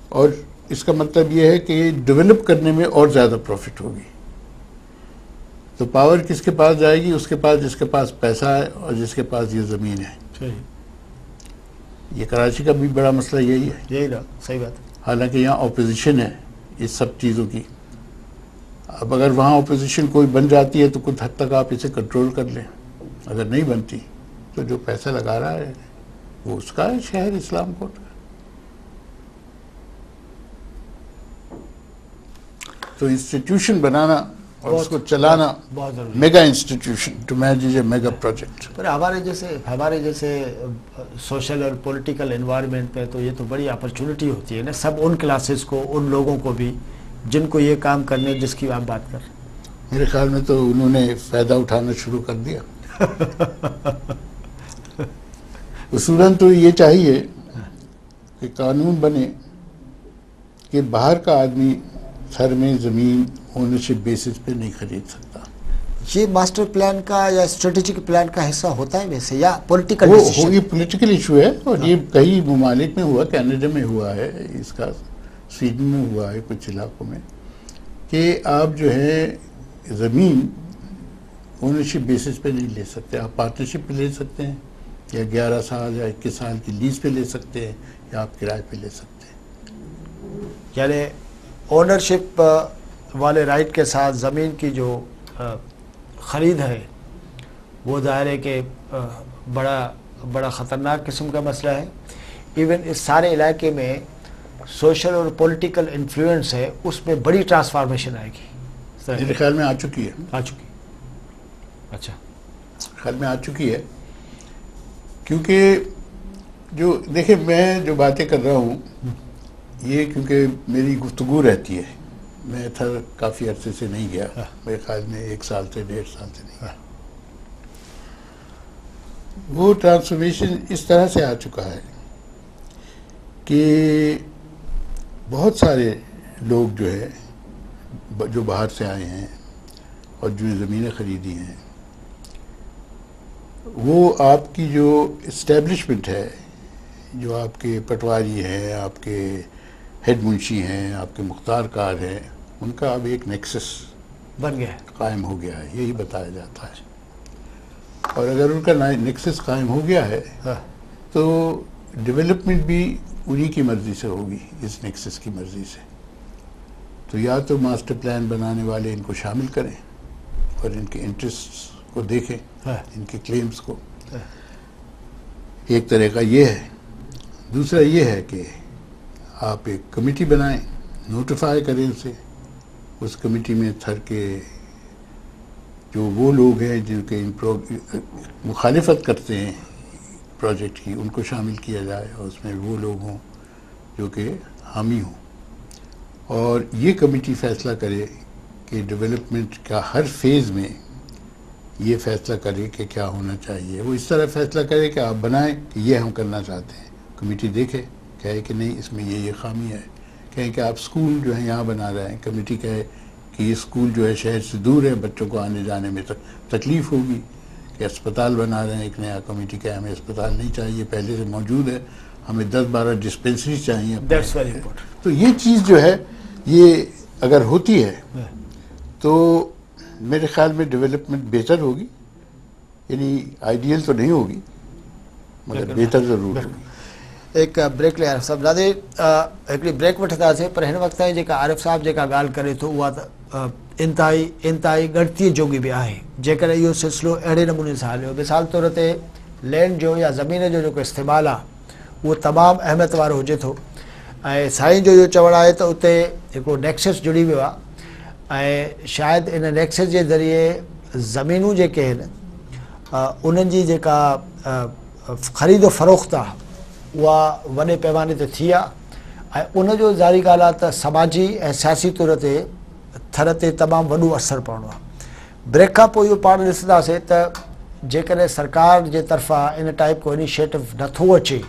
اور اس کا مطلب یہ ہے کہ ڈیولپ کرنے میں اور زیادہ پروفٹ ہوگی۔ تو پاور کس کے پاس جائے گی؟ اس کے پاس جس کے پاس پیسہ ہے اور جس کے پاس یہ زمین ہے۔ صحیح۔ یہ کراچی کا بھی بڑا مسئلہ یہی ہے۔ یہی رہا صحیح بات۔ حالانکہ یہاں اپوزیشن ہے اس سب چیزوں کی۔ اب اگر وہاں اپوزیشن کوئی بن جاتی ہے تو کچھ حد تک آپ اسے کنٹرول کر لیں۔ اگر نہیں بنتی تو جو پیسہ لگا رہا ہے وہ اس کا ہے شہر اسلام کوٹ کا۔ تو انسٹیٹیوشن بنانا اور اس کو چلانا mega institution to manage a mega project پر ہمارے جیسے ہمارے جیسے سوشل اور پولیٹیکل انوائرمنٹ پہ تو یہ تو بڑی اپرچونٹی ہوتی ہے نا۔ سب ان کلاسز کو ان لوگوں کو بھی جن کو یہ کام کرنے جس کی آپ بات کر رہے ہیں۔ میرے خیال میں تو انہوں نے فائدہ اٹھانا شروع کر دیا۔ اصولاً تو یہ چاہیے کہ قانون بنے کہ باہر کا آدمی سر میں زمین اونرشپ بیسس پہ نہیں خرید سکتا۔ یہ ماسٹر پلان کا یا اسٹریٹجک پلان کا حصہ ہوتا ہے ویسے یا پولیٹیکل یہ پولیٹیکل ایشو ہے اور یہ کئی ممالک میں ہوا کینیڈا میں ہوا ہے اس کا سویڈن میں ہوا ہے کچھ علاقوں میں کہ آپ جو ہے زمین اونرشپ بیسس پہ نہیں لے سکتے۔ آپ پارٹنرشپ پہ لے سکتے ہیں یا گیارہ سال یا اکیس سال کی لیز پہ لے سکتے ہیں یا آپ کرائے پہ لے سکتے ہیں۔ یعنی اونرشپ والے رائٹ کے ساتھ زمین کی جو خرید ہے وہ ظاہر ہے کہ بڑا بڑا خطرناک قسم کا مسئلہ ہے۔ ایون اس سارے علاقے میں سوشل اور پولیٹیکل انفلوئنس ہے اس میں بڑی ٹرانسفارمیشن آئے گی۔ میرے خیال میں آ چکی ہے۔ آ چکی۔ اچھا۔ خیال میں آ چکی ہے۔ کیونکہ جو دیکھیں میں جو باتیں کر رہا ہوں یہ کیونکہ میری گفتگو رہتی ہے۔ میں تھا کافی عرصے سے نہیں گیا۔ میرے خیال میں ایک سال سے ڈیڑھ سال سے نہیں۔ گیا وہ ٹرانسفارمیشن اس طرح سے آ چکا ہے کہ بہت سارے لوگ جو ہے جو باہر سے آئے ہیں اور جو زمینیں خریدی ہیں وہ آپ کی جو اسٹیبلشمنٹ ہے جو آپ کے پٹواری ہیں آپ کے ہیڈ منشی ہیں آپ کے مختار کار ہیں ان کا اب ایک نیکسس بن گیا ہے۔ قائم ہو گیا ہے یہی بتایا جاتا ہے۔ اور اگر ان کا نیکسس قائم ہو گیا ہے ہاں۔ تو ڈیولپمنٹ بھی انہی کی مرضی سے ہوگی اس نیکسس کی مرضی سے۔ تو یا تو ماسٹر پلان بنانے والے ان کو شامل کریں اور ان کے انٹرسٹ کو دیکھیں ہاں۔ ان کے کلیمز کو۔ ایک طریقہ یہ ہے۔ دوسرا یہ ہے کہ آپ ایک کمیٹی بنائیں نوٹیفائی کریں اسے۔ اس کمیٹی میں تھر کے جو وہ لوگ ہیں جن کے مخالفت کرتے ہیں پروجیکٹ کی، ان کو شامل کیا جائے اور اس میں وہ لوگ ہوں جو کہ حامی ہوں۔ اور یہ کمیٹی فیصلہ کرے کہ ڈیولپمنٹ کا ہر فیز میں یہ فیصلہ کرے کہ کیا ہونا چاہیے۔ وہ اس طرح فیصلہ کرے کہ آپ بنائیں کہ یہ ہم کرنا چاہتے ہیں۔ کمیٹی دیکھے، کہے کہ نہیں، اس میں یہ یہ خامی ہے۔ کہیں کہ آپ اسکول جو ہے یہاں بنا رہے ہیں۔ کمیٹی کہے کہ یہ اسکول جو ہے شہر سے دور ہے بچوں کو آنے جانے میں تک- تکلیف ہوگی کہ اسپتال بنا رہے ہیں ایک نیا کمیٹی کہ ہمیں اسپتال نہیں چاہیے پہلے سے موجود ہے ہمیں دس بارہ ڈسپنسری چاہیے۔ تو یہ چیز جو ہے یہ اگر ہوتی ہے تو میرے خیال میں ڈیولپمنٹ بہتر ہوگی یعنی آئیڈیل تو نہیں ہوگی مگر بہتر ضرور ہوگی۔ هڪ بريڪ لي عارف صاحب دادي هڪڙي بريڪ وٺنداسين پر هن وقت تائين جيڪا عارف صاحب جيڪا ڳالهه ڪري ٿو اها ته انتهائي گڻتي جوگي به آهي. جيڪڏهن اهو سلسلو اهڙي نموني سان هليو مثال طور تي لينڊ جو يا زمين جو جيڪو استعمال آهي اهو تمام اهميت وارو هجي ٿو. ۽ سائين جو اهو چوڻ آهي ته اتي هڪڙو نيڪسيس جڙي ويو آهي. ۽ شايد ان نيڪسيس جي ذريعي زمينون جيڪي آهن انهن جي جيڪا خريدو فروخت آهي اها وڏي پيماني تي ٿي آهي ۽ ان جو جاري ڳالهه آهي ته سماجي ۽ سياسي طور تي ٿر تي تمام وڏو اثر پوندو آهي. بريڪ کان پوءِ اهو پاڻ ڏسنداسين ته جيڪڏهن سرڪار جي طرفان ان ٽائيپ ڪو انشئيٽو نٿو اچي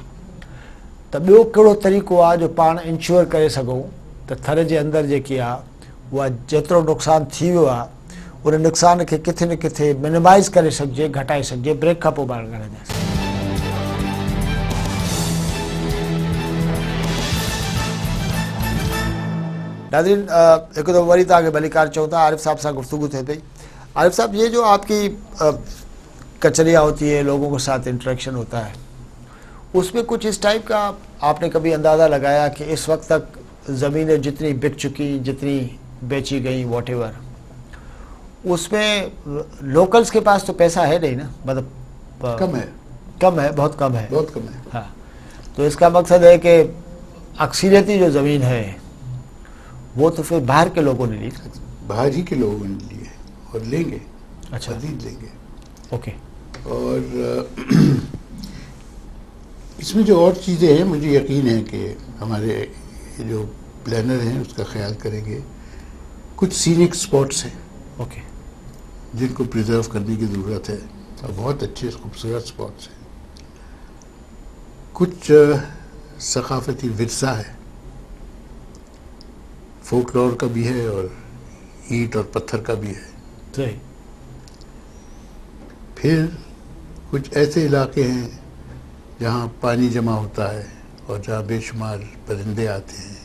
ته ٻيو ڪهڙو طريقو آهي جو پاڻ انشيور ڪري سگهون ته ٿر جي اندر جيڪي آهي اها جيترو نقصان ٿي ويو آهي ان نقصان کي ڪٿي نه ڪٿي منمائز ڪري سگهجي گهٽائي سگهجي. بريڪ کان پوءِ پاڻ ڳالهائينداسين ناظرین ایک تو وری تھا کہ بلی کار چوتھا عارف صاحب سے گفتگو تھے تھی عارف صاحب یہ جو آپ کی کچریاں ہوتی ہے لوگوں کے ساتھ انٹریکشن ہوتا ہے اس میں کچھ اس ٹائپ کا آپ نے کبھی اندازہ لگایا کہ اس وقت تک زمینیں جتنی بک چکی جتنی بیچی گئیں واٹ ایور اس میں لوکلز کے پاس تو پیسہ ہے نہیں نا؟ مطلب کم ہے۔ کم ہے بہت کم ہے۔ بہت کم ہے۔ ہاں۔ تو اس کا مقصد ہے کہ اکثریتی جو زمین ہے وہ تو پھر باہر کے لوگوں نے لی باہر ہی کے لوگوں نے لیے اور لیں گے۔ اچھا۔ مزید لیں گے۔ اوکے۔ اور اس میں جو اور چیزیں ہیں مجھے یقین ہے کہ ہمارے جو پلانر ہیں اس کا خیال کریں گے۔ کچھ سینک سپاٹس ہیں۔ اوکے۔ جن کو پریزرو کرنے کی ضرورت ہے۔ اور بہت اچھے خوبصورت سپاٹس ہیں۔ کچھ ثقافتی ورثہ ہے۔ فوک لور کا بھی ہے اور اینٹ اور پتھر کا بھی ہے۔ صحیح۔ پھر کچھ ایسے علاقے ہیں جہاں پانی جمع ہوتا ہے اور جہاں بے شمار پرندے آتے ہیں۔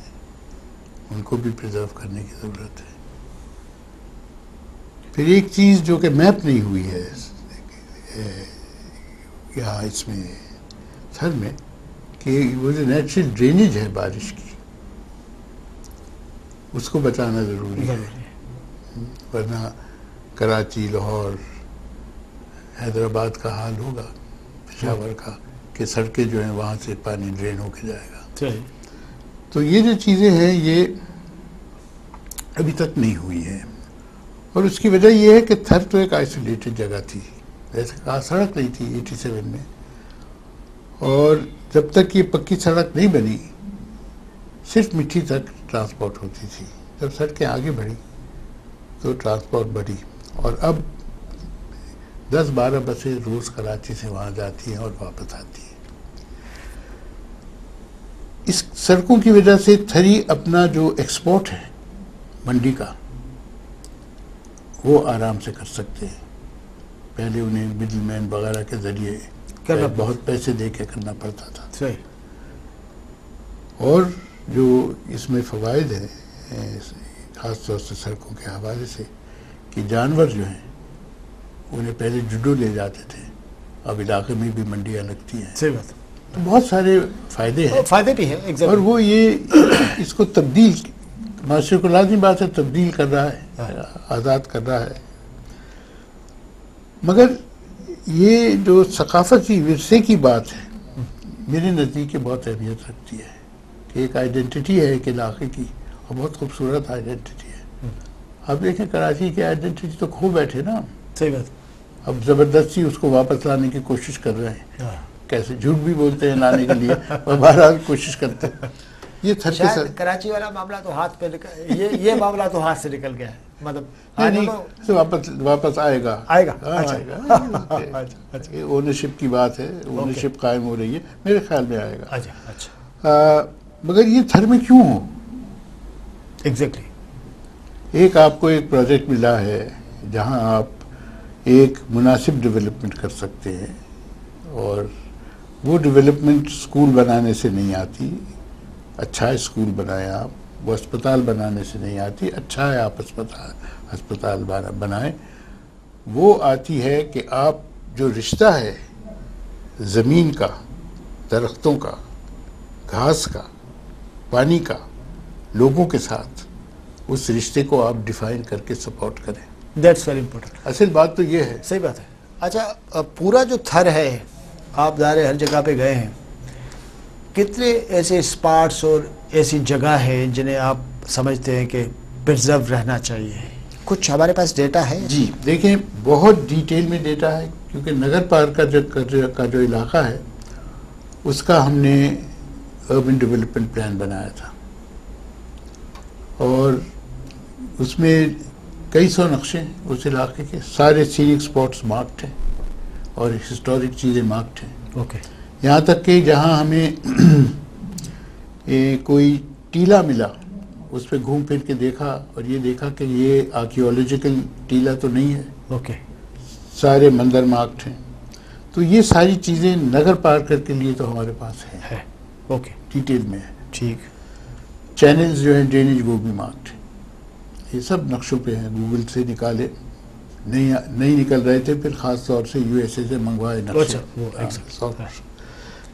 ان کو بھی پرزرو کرنے کی ضرورت ہے۔ پھر ایک چیز جو کہ میپ نہیں ہوئی ہے یہاں اس میں سر میں کہ وہ جو نیچرل ڈرینیج ہے بارش کی اس کو بچانا ضروری ہے۔ ورنہ کراچی لاہور حیدرآباد کا حال ہوگا پشاور کا کہ سڑکیں جو ہیں وہاں سے پانی ڈرین ہو کے جائے گا۔ تو یہ جو چیزیں ہیں یہ ابھی تک نہیں ہوئی ہیں۔ اور اس کی وجہ یہ ہے کہ تھر تو ایک آئسولیٹڈ جگہ تھی۔ جیسے کہا سڑک نہیں تھی ایٹی سیون میں۔ اور جب تک یہ پکی سڑک نہیں بنی صرف مٹھی تک ٹرانسپورٹ ہوتی تھی۔ جب سڑکیں آگے بڑھی تو ٹرانسپورٹ بڑھی اور اب دس بارہ بسیں روز کراچی سے وہاں جاتی ہیں اور واپس آتی ہیں۔ اس سڑکوں کی وجہ سے تھری اپنا جو ایکسپورٹ ہے منڈی کا وہ آرام سے کر سکتے ہیں۔ پہلے انہیں مڈل مین وغیرہ کے ذریعے بہت پیسے دے کے کرنا پڑتا تھا۔ صحیح۔ اور جو اس میں فوائد ہیں خاص طور سے سڑکوں کے حوالے سے کہ جانور جو ہیں انہیں پہلے جڈو لے جاتے تھے اب علاقے میں بھی منڈیاں لگتی ہیں۔ صحیح بات۔ تو بہت سارے فائدے ہیں۔ فائدے بھی ہیں اور وہ یہ اس کو تبدیل معاشرے کو لازمی بات ہے تبدیل کر رہا ہے آزاد کر رہا ہے۔ مگر یہ جو ثقافتی ورثے کی بات ہے میرے نزدیک بہت اہمیت رکھتی ہے۔ ایک آئیڈینٹی ہے ایک علاقے کی۔ اور بہت خوبصورت آئیڈینٹی ہے۔ اب دیکھیں کراچی کی آئیڈینٹی تو کھو بیٹھے نا۔ صحیح بات۔ اب زبردستی اس کو واپس لانے کی کوشش کر رہے ہیں۔ کیسے جھوٹ بھی بولتے ہیں لانے کے لیے اور بہرحال کوشش کرتے ہیں۔ یہ تھر کے سر کراچی والا معاملہ تو ہاتھ پہ یہ یہ معاملہ تو ہاتھ سے نکل گیا ہے۔ مطلب واپس واپس آئے گا۔ آئے گا۔ یہ اونرشپ کی بات ہے۔ اونرشپ قائم ہو رہی ہے۔ میرے خیال میں آئے گا۔ اچھا اچھا۔ مگر یہ تھر میں کیوں ہو ایگزیکٹلی ایک آپ کو ایک پروجیکٹ ملا ہے جہاں آپ ایک مناسب ڈیولپمنٹ کر سکتے ہیں اور وہ ڈیولپمنٹ سکول بنانے سے نہیں آتی اچھا اسکول بنائیں آپ وہ اسپتال بنانے سے نہیں آتی اچھا ہے آپ اسپتال اسپتال بنائیں۔ وہ آتی ہے کہ آپ جو رشتہ ہے زمین کا درختوں کا گھاس کا پانی کا لوگوں کے ساتھ اس رشتے کو آپ ڈیفائن کر کے سپورٹ کریں۔ دیٹس ویری امپورٹنٹ اصل بات تو یہ ہے۔ صحیح بات ہے۔ اچھا پورا جو تھر ہے آپ دارے ہر جگہ پہ گئے ہیں کتنے ایسے اسپاٹس اور ایسی جگہ ہیں جنہیں آپ سمجھتے ہیں کہ پرزرو رہنا چاہیے؟ کچھ ہمارے پاس ڈیٹا ہے؟ جی دیکھیں بہت ڈیٹیل میں ڈیٹا ہے کیونکہ نگر پارک کا جو کا جو علاقہ ہے اس کا ہم نے اربن ڈیولپمنٹ پلان بنایا تھا۔ اور اس میں کئی سو نقشے اس علاقے کے سارے سینک سپورٹس مارکڈ ہیں اور ہسٹورک چیزیں مارکڈ ہیں۔ اوکے یہاں تک کہ جہاں ہمیں کوئی ٹیلا ملا اس پہ گھوم پھر کے دیکھا اور یہ دیکھا کہ یہ آرکیولوجیکل ٹیلا تو نہیں ہے۔ اوکے سارے مندر مارکڈ ہیں۔ تو یہ ساری چیزیں نگر پارکر کے لیے تو ہمارے پاس ہیں۔ اوکے ڈیٹیل میں ہے۔ ٹھیک۔ چینلز جو ہیں ڈرینیج وہ بھی مارکڈ یہ سب نقشوں پہ ہیں۔ گوگل سے نکالے۔ نہیں نہیں نکل رہے تھے۔ پھر خاص طور سے یو ایس اے سے منگوائے اچھا، نقشے ہاں،۔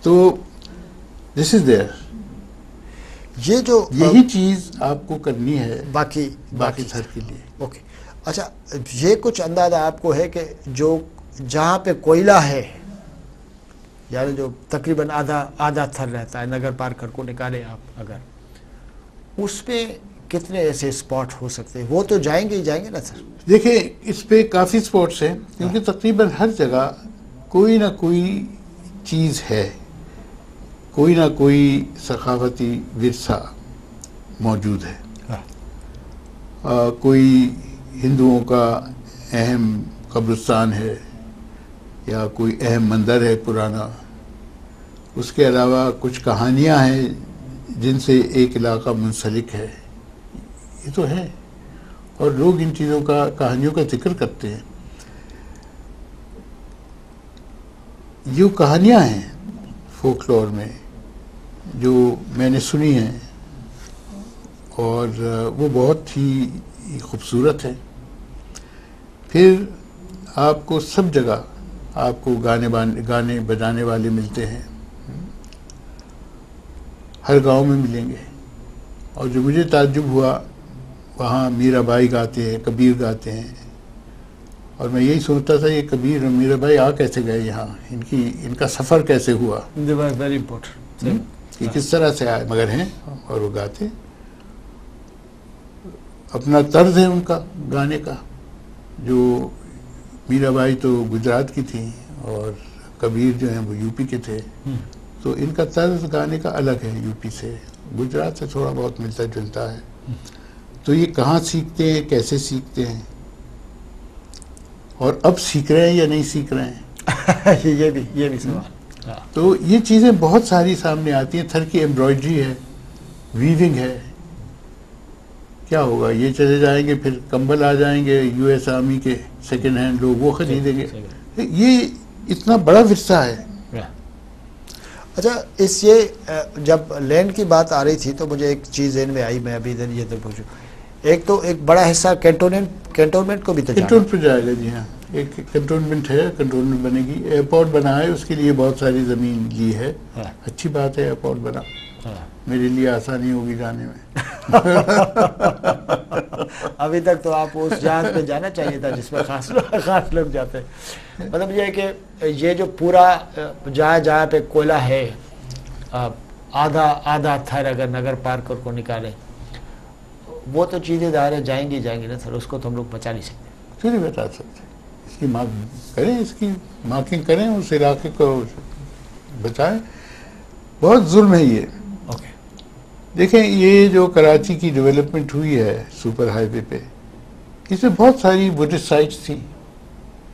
تو دس از دیئر یہ جو یہی چیز آپ کو کرنی ہے باقی باقی تھر کے لیے۔ اوکے اچھا یہ کچھ اندازہ آپ کو ہے کہ جو جہاں پہ کوئلہ ہے یعنی جو تقریباً آدھا آدھا تھر رہتا ہے نگر پارکر کو نکالے آپ اگر۔ اس پہ کتنے ایسے اسپاٹ ہو سکتے؟ ہیں وہ تو جائیں گے ہی جائیں گے نا سر۔ دیکھیں اس پہ کافی سپورٹس ہیں کیونکہ تقریباً ہر جگہ کوئی نہ کوئی چیز ہے۔ کوئی نہ کوئی ثقافتی ورثہ موجود ہے۔ آ، کوئی ہندوؤں کا اہم قبرستان ہے۔ یا کوئی اہم مندر ہے پرانا، اس کے علاوہ کچھ کہانیاں ہیں جن سے ایک علاقہ منسلک ہے۔ یہ تو ہے۔ اور لوگ ان چیزوں کا، کہانیوں کا ذکر کرتے ہیں۔ یہ کہانیاں ہیں فوکلور میں، جو میں نے سنی ہیں۔ اور وہ بہت ہی خوبصورت ہے۔ پھر آپ کو سب جگہ آپ کو گانے گانے بجانے والے ملتے ہیں۔ ہر گاؤں میں ملیں گے۔ اور جو مجھے تعجب ہوا وہاں میرا بھائی گاتے ہیں کبیر گاتے ہیں۔ اور میں یہی سوچتا تھا یہ کبیر اور میرا بھائی آ کیسے گئے یہاں؟ ان کی ان کا سفر کیسے ہوا؟ ویری امپورٹنٹ یہ کس طرح سے آئے؟ مگر ہیں اور وہ گاتے اپنا طرز ہے ان کا گانے کا جو میرا بھائی تو گجرات کی تھی اور کبیر جو ہیں وہ یو پی کے تھے۔ تو ان کا طرز گانے کا الگ ہے یو پی سے۔ گجرات سے تھوڑا بہت ملتا جلتا ہے۔ تو یہ کہاں سیکھتے ہیں کیسے سیکھتے ہیں؟ اور اب سیکھ رہے ہیں یا نہیں سیکھ رہے ہیں؟ یہ بھی یہ بھی سوال۔ ہاں۔ تو یہ چیزیں بہت ساری سامنے آتی ہیں۔ تھر کی ایمبرائڈری ہے ویونگ ہے۔ کیا ہوگا؟ یہ چلے جائیں گے پھر کمبل آ جائیں گے یو ایس آرمی کے سیکنڈ ہینڈ لوگ وہ خریدیں گے۔ یہ اتنا بڑا ورثہ ہے۔ اچھا اس یہ جب لینڈ کی بات آ رہی تھی تو مجھے ایک چیز ذہن میں آئی میں ابھی ادھر یہ تو پوچھوں۔ ایک تو ایک بڑا حصہ کینٹونمنٹ کینٹونمنٹ کو بھی تو جانا۔ کنٹرول پہ جائے گا جی ہاں۔ ایک کنٹونمنٹ ہے کنٹونمنٹ بنے گی۔ ایئرپورٹ بنا ہے اس کے لیے بہت ساری زمین لی ہے۔ اچھی بات ہے ایئرپورٹ بنا۔ ہاں۔ میرے لیے آسانی ہوگی جانے میں۔ ابھی تک تو آپ اس جہاز پہ جانا چاہیے تھا جس میں خاص لوگ خاص لوگ جاتے ہیں۔ مطلب یہ ہے کہ یہ جو پورا جہاں جہاں پہ کوئلہ ہے آدھا آدھا تھر اگر نگر پارکر کو نکالے وہ تو چیزیں ظاہر ہے جائیں گی جائیں گی نا سر اس کو تو ہم لوگ بچا نہیں سکتے۔ نہیں بتا سکتے؟ اس کی مارک کریں اس کی مارکنگ کریں اس علاقے کو بچائیں۔ بہت ظلم ہے یہ۔ دیکھیں یہ جو کراچی کی ڈیولپمنٹ ہوئی ہے سپر ہائی وے پہ اس میں بہت ساری بدھسٹ سائٹس تھیں۔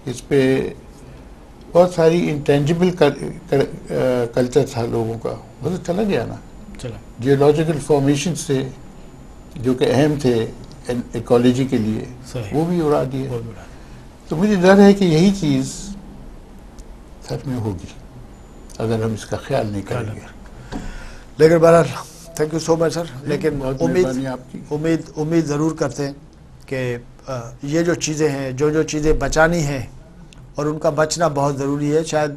اس پہ بہت ساری انٹینجبل کلچر تھا لوگوں کا۔ وہ تو چلا گیا نا۔ جیولوجیکل فارمیشن سے جو کہ اہم تھے ایکالوجی کے لیے۔ وہ بھی اڑا دیے۔ بہت تو مجھے ڈر ہے کہ یہی چیز سر میں ہوگی۔ اگر ہم اس کا خیال نہیں کریں گے۔ لیکن بہرحال تھینک یو سو مچ سر لیکن امید امید امید ضرور کرتے ہیں کہ یہ جو چیزیں ہیں جو جو چیزیں بچانی ہیں اور ان کا بچنا بہت ضروری ہے شاید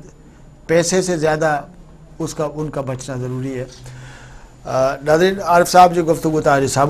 پیسے سے زیادہ اس کا ان کا بچنا ضروری ہے ناظرین عارف صاحب جو گفتگو تاری صاحب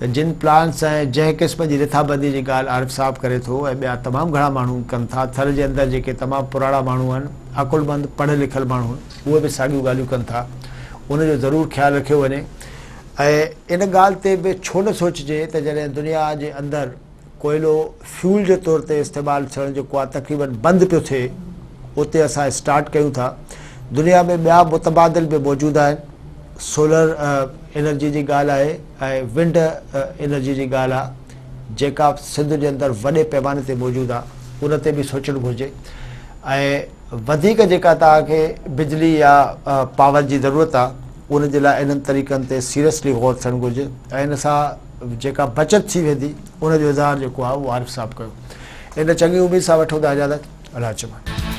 ته جن پلانس ۽ جنهن قسم جي رٿابندي جي ڳالهه عارف صاحب ڪري ٿو ۽ ٻيا تمام گهڻا ماڻهو ڪن ٿا ٿر جي اندر جيڪي تمام پراڻا ماڻهو آهن اڪلمند پڙهيل لکيل ماڻهو آهن اهي به ساڳيون ڳالهيون ڪن ٿا. ان جو ضرور خيال رکيو وڃي. ۽ ان ڳالهه تي به ڇو نه سوچجي ته جڏهن دنيا جي اندر ڪوئلو فيول جي طور تي استعمال ٿيڻ جيڪو آهي تقريبن بند پيو ٿئي اتي اسان اسٽارٽ ڪيون ٿا. دنيا ۾ ٻيا متبادل به موجود آهن. سولر انرجي جي ڳالهه آهي ۽ ونڊ انرجي جي ڳالهه آهي. جيڪا سنڌ جي اندر وڏي پيماني تي موجود آهي ان تي به سوچڻ گهرجي. ۽ وڌيڪ جيڪا توهان کي بجلي يا پاور جي ضرورت آهي ان جي لاءِ انهن طريقن تي سيريسلي گور ٿيڻ گهرجي. ۽ ان سان جيڪا بچت ٿي ويندي ان جو اظهار جيڪو آهي اهو عارف صاحب ڪيو. ان چڱي اميد سان وٺون ٿا اجازت الله چمن